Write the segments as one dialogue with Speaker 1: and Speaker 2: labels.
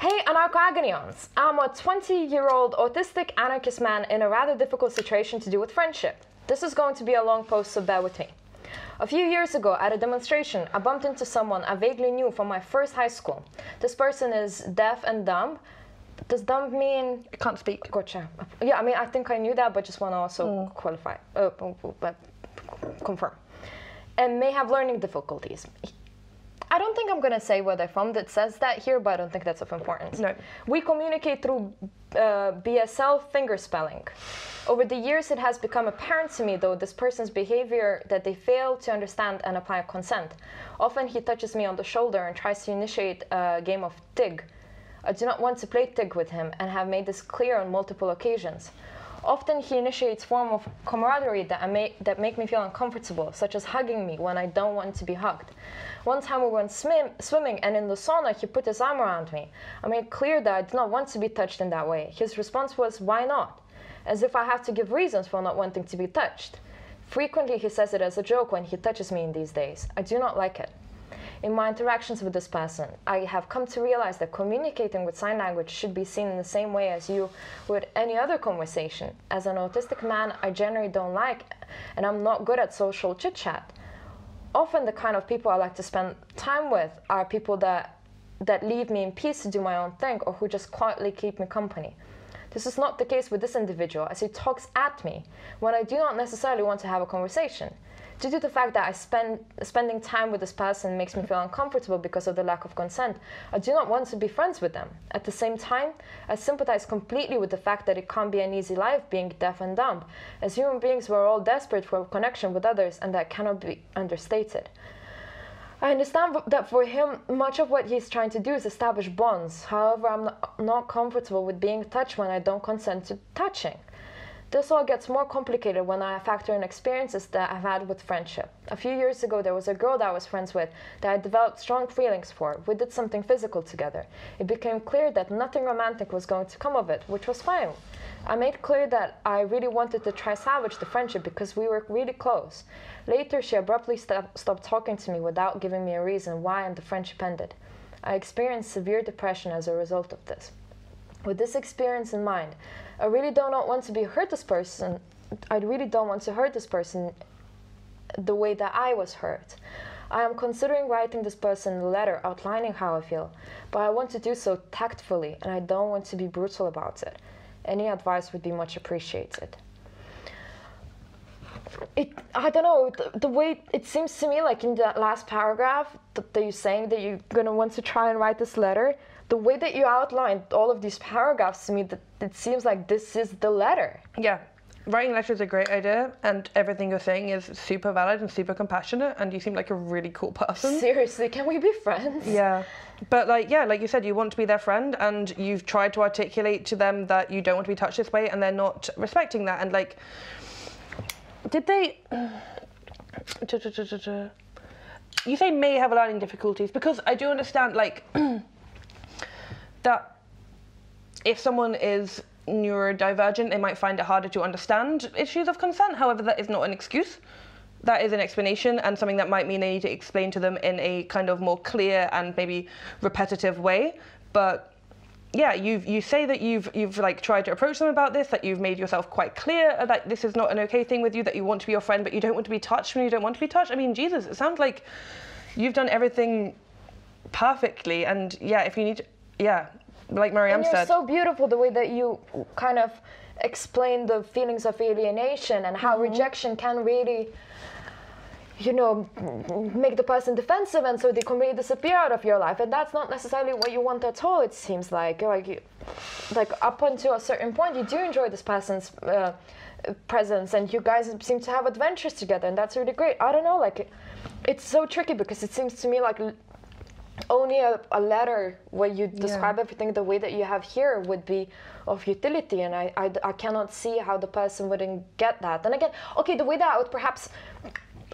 Speaker 1: Hey, Anarcho Agony Aunts! I'm a 20-year-old autistic anarchist man in a rather difficult situation to do with friendship. This is going to be a long post, so bear with me. A few years ago, at a demonstration, I bumped into someone I vaguely knew from my first high school. This person is deaf and dumb. Does dumb mean
Speaker 2: I can't speak.
Speaker 1: Gotcha. Yeah, I mean, I think I knew that, but just want to also qualify, uh, confirm. And may have learning difficulties. I don't think I'm gonna say where they're from that says that here, but I don't think that's of importance.
Speaker 2: No.
Speaker 1: We communicate through uh, BSL finger spelling. Over the years, it has become apparent to me, though, this person's behavior that they fail to understand and apply consent. Often he touches me on the shoulder and tries to initiate a game of TIG. I do not want to play TIG with him and have made this clear on multiple occasions. Often he initiates form of camaraderie that, I may, that make me feel uncomfortable, such as hugging me when I don't want to be hugged. One time we went swim, swimming and in the sauna he put his arm around me. I made clear that I did not want to be touched in that way. His response was, why not? As if I have to give reasons for not wanting to be touched. Frequently he says it as a joke when he touches me in these days. I do not like it. In my interactions with this person, I have come to realize that communicating with sign language should be seen in the same way as you would any other conversation. As an autistic man, I generally don't like and I'm not good at social chit chat. Often, the kind of people I like to spend time with are people that that leave me in peace to do my own thing or who just quietly keep me company. This is not the case with this individual as he talks at me when I do not necessarily want to have a conversation. Due to the fact that I spend spending time with this person makes me feel uncomfortable because of the lack of consent, I do not want to be friends with them. At the same time, I sympathize completely with the fact that it can't be an easy life being deaf and dumb. As human beings, we're all desperate for connection with others, and that cannot be understated. I understand that for him, much of what he's trying to do is establish bonds. However, I'm not comfortable with being touched when I don't consent to touching. This all gets more complicated when I factor in experiences that I've had with friendship. A few years ago, there was a girl that I was friends with that I developed strong feelings for. We did something physical together. It became clear that nothing romantic was going to come of it, which was fine. I made clear that I really wanted to try salvage the friendship because we were really close. Later, she abruptly st- stopped talking to me without giving me a reason why and the friendship ended. I experienced severe depression as a result of this. With this experience in mind, I really do not want to be hurt this person. I really don't want to hurt this person the way that I was hurt. I am considering writing this person a letter outlining how I feel, but I want to do so tactfully and I don't want to be brutal about it. Any advice would be much appreciated. It, I don't know, the, the way it seems to me, like in that last paragraph that, that you're saying that you're gonna want to try and write this letter, the way that you outlined all of these paragraphs to me, that it seems like this is the letter.
Speaker 2: Yeah. Writing letters is a great idea, and everything you're saying is super valid and super compassionate, and you seem like a really cool person.
Speaker 1: Seriously, can we be friends?
Speaker 2: Yeah. But like yeah, like you said, you want to be their friend and you've tried to articulate to them that you don't want to be touched this way and they're not respecting that and like did they you say may have a learning difficulties because I do understand like that if someone is neurodivergent, they might find it harder to understand issues of consent. However, that is not an excuse. That is an explanation and something that might mean they need to explain to them in a kind of more clear and maybe repetitive way. But yeah, you you say that you've you've like tried to approach them about this, that you've made yourself quite clear that this is not an okay thing with you, that you want to be your friend, but you don't want to be touched when you don't want to be touched. I mean, Jesus, it sounds like you've done everything perfectly. And yeah, if you need, to, yeah, like Mariam
Speaker 1: and you're so beautiful the way that you kind of explain the feelings of alienation and how rejection can really you know make the person defensive and so they completely disappear out of your life. And that's not necessarily what you want at all it seems like. Like you, like up until a certain point you do enjoy this person's uh, presence and you guys seem to have adventures together and that's really great. I don't know like it's so tricky because it seems to me like only a, a letter where you describe everything the way that you have here would be of utility and I, I, I cannot see how the person wouldn't get that. And again okay the way that i would perhaps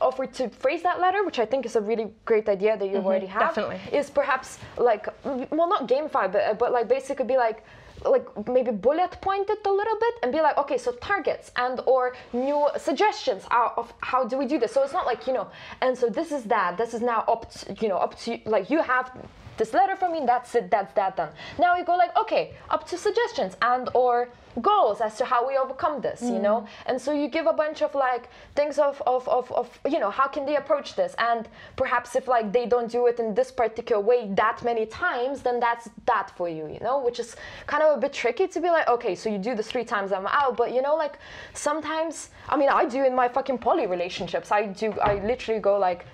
Speaker 1: offer to phrase that letter which i think is a really great idea that you mm-hmm. already have
Speaker 2: definitely.
Speaker 1: is perhaps like well not gamify but, but like basically be like like maybe bullet point it a little bit and be like okay so targets and or new suggestions of how do we do this? So it's not like you know and so this is that. This is now up to, you know up to like you have this letter from me, that's it, that's that done. Now you go like, okay, up to suggestions and or goals as to how we overcome this, you know?
Speaker 2: Mm.
Speaker 1: And so you give a bunch of like things of, of, of, of, you know, how can they approach this? And perhaps if like they don't do it in this particular way that many times, then that's that for you, you know? Which is kind of a bit tricky to be like, okay, so you do this three times, I'm out. But you know, like sometimes, I mean, I do in my fucking poly relationships. I do, I literally go like,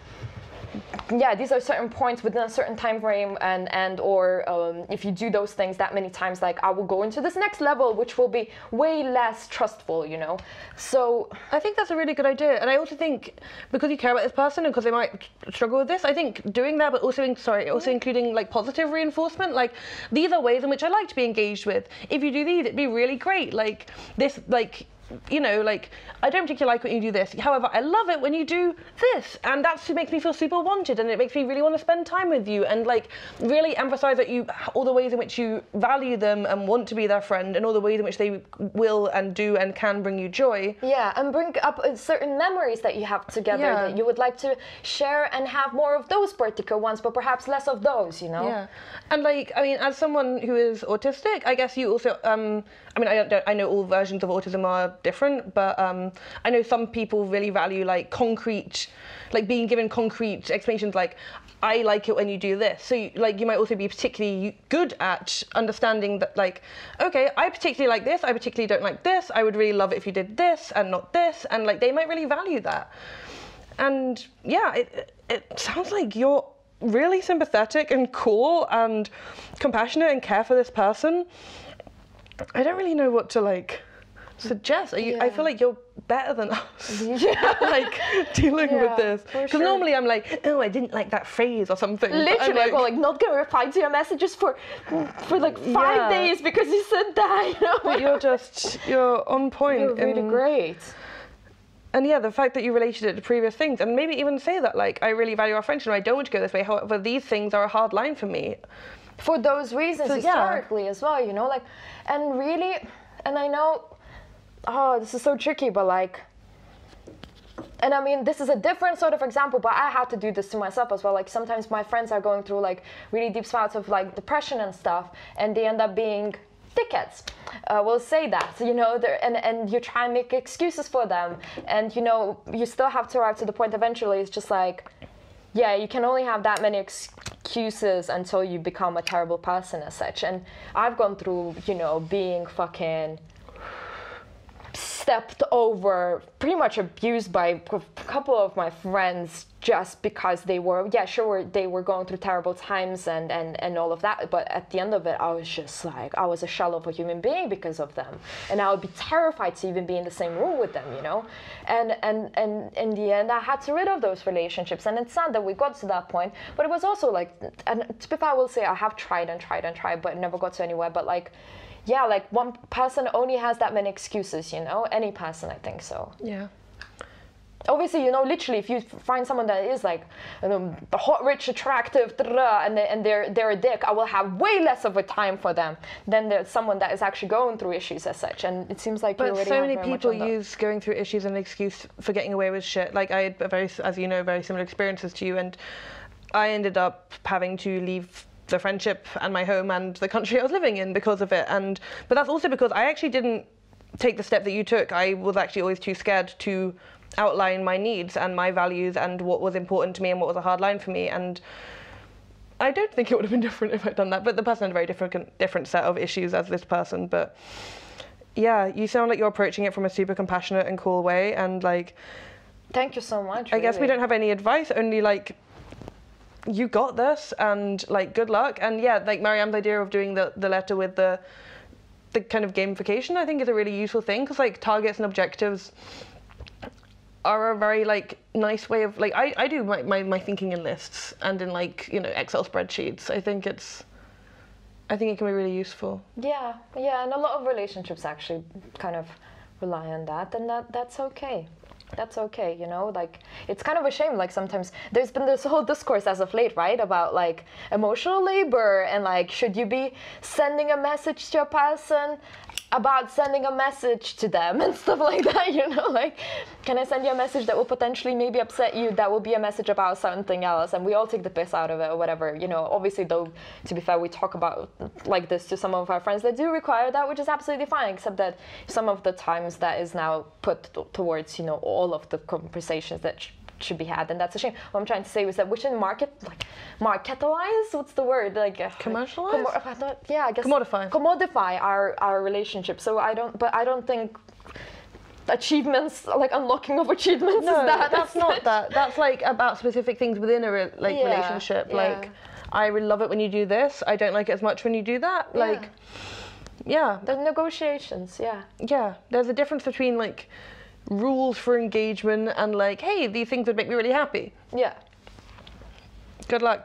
Speaker 1: yeah these are certain points within a certain time frame and and or um, if you do those things that many times like i will go into this next level which will be way less trustful you know so
Speaker 2: I think that's a really good idea, and I also think because you care about this person and because they might struggle with this, I think doing that, but also in, sorry, also including like positive reinforcement, like these are ways in which I like to be engaged with. If you do these, it'd be really great. Like this, like you know, like I don't particularly like when you do this. However, I love it when you do this, and that's what makes me feel super wanted, and it makes me really want to spend time with you, and like really emphasize that you all the ways in which you value them and want to be their friend, and all the ways in which they will and do and can bring you joy.
Speaker 1: yeah and bring up uh, certain memories that you have together
Speaker 2: Yeah.
Speaker 1: that you would like to share and have more of those particular ones but perhaps less of those you know
Speaker 2: Yeah, and like I mean, as someone who is autistic, I guess you also. Um, I mean, I don't. I know all versions of autism are different, but um, I know some people really value like concrete, like being given concrete explanations. Like, I like it when you do this. So, you, like, you might also be particularly good at understanding that, like, okay, I particularly like this. I particularly don't like this. I would really love it if you did this and not this, and like they might really value that. And yeah, it it sounds like you're really sympathetic and cool and compassionate and care for this person. I don't really know what to like suggest. Are you, I feel like you're better than us.
Speaker 1: Yeah.
Speaker 2: like dealing
Speaker 1: Yeah,
Speaker 2: with this. Because
Speaker 1: sure.
Speaker 2: normally I'm like, oh, I didn't like that phrase or something.
Speaker 1: Literally, I
Speaker 2: like,
Speaker 1: go like not gonna reply to your messages for for like five
Speaker 2: Yeah.
Speaker 1: days because you said that. You know,
Speaker 2: but you're just you're on point.
Speaker 1: You're really
Speaker 2: in-
Speaker 1: great.
Speaker 2: And yeah, the fact that you related it to previous things, and maybe even say that like I really value our friendship, and I don't want to go this way. However, these things are a hard line for me.
Speaker 1: For those reasons
Speaker 2: So, yeah.
Speaker 1: historically as well you know like and really and i know oh this is so tricky but like and i mean this is a different sort of example but i had to do this to myself as well like sometimes my friends are going through like really deep spouts of like depression and stuff and they end up being dickheads uh, we'll say that you know and, and you try and make excuses for them and you know you still have to arrive to the point eventually it's just like yeah, you can only have that many excuses until you become a terrible person as such. And I've gone through, you know, being fucking stepped over, pretty much abused by a couple of my friends just because they were, yeah, sure, they were going through terrible times and, and, and all of that. But at the end of it, I was just like, I was a shell of a human being because of them. And I would be terrified to even be in the same room with them, you know? And, and, and in the end, I had to rid of those relationships. And it's sad that we got to that point. But it was also like, and to be fair, I will say I have tried and tried and tried, but never got to anywhere. But like, yeah, like one person only has that many excuses, you know? Any person, I think so.
Speaker 2: Yeah.
Speaker 1: Obviously, you know, literally, if you find someone that is like um, hot, rich, attractive, and, they, and they're they're a dick, I will have way less of a time for them than there's someone that is actually going through issues as such. And it seems like
Speaker 2: But so many people use going through issues as an excuse for getting away with shit. Like I had a very, as you know, very similar experiences to you, and I ended up having to leave the friendship and my home and the country I was living in because of it. And but that's also because I actually didn't take the step that you took. I was actually always too scared to outline my needs and my values and what was important to me and what was a hard line for me. And I don't think it would have been different if I'd done that. But the person had a very different different set of issues as this person. But yeah, you sound like you're approaching it from a super compassionate and cool way. And like,
Speaker 1: Thank you so much.
Speaker 2: I guess we don't have any advice. Only like, you got this, and like, good luck. And yeah, like Mariam's idea of doing the the letter with the the kind of gamification, I think, is a really useful thing because like targets and objectives are a very like nice way of like I, I do my, my, my thinking in lists and in like you know Excel spreadsheets. I think it's I think it can be really useful.
Speaker 1: Yeah, yeah, and a lot of relationships actually kind of rely on that, and that that's okay. That's okay, you know. Like it's kind of a shame. Like sometimes there's been this whole discourse as of late, right, about like emotional labor and like should you be sending a message to a person about sending a message to them and stuff like that, you know, like, can I send you a message that will potentially maybe upset you? That will be a message about something else, and we all take the piss out of it or whatever, you know. Obviously, though, to be fair, we talk about like this to some of our friends that do require that, which is absolutely fine, except that some of the times that is now put towards, you know, all of the conversations that. Sh- should be had, and that's a shame. What I'm trying to say was that we shouldn't market, like, marketalize. What's the word? Like, uh,
Speaker 2: Commercialize?
Speaker 1: commo- I thought- yeah, I guess
Speaker 2: Commodify.
Speaker 1: commodify our our relationship. So I don't, but I don't think achievements, like unlocking of achievements,
Speaker 2: No,
Speaker 1: is that.
Speaker 2: that's not that. That's like about specific things within a re- like
Speaker 1: Yeah,
Speaker 2: relationship.
Speaker 1: yeah.
Speaker 2: Like, I really love it when you do this. I don't like it as much when you do that. Like, yeah,
Speaker 1: The negotiations, yeah.
Speaker 2: yeah. There's a difference between like rules for engagement and like, hey, these things would make me really happy.
Speaker 1: Yeah.
Speaker 2: Good luck.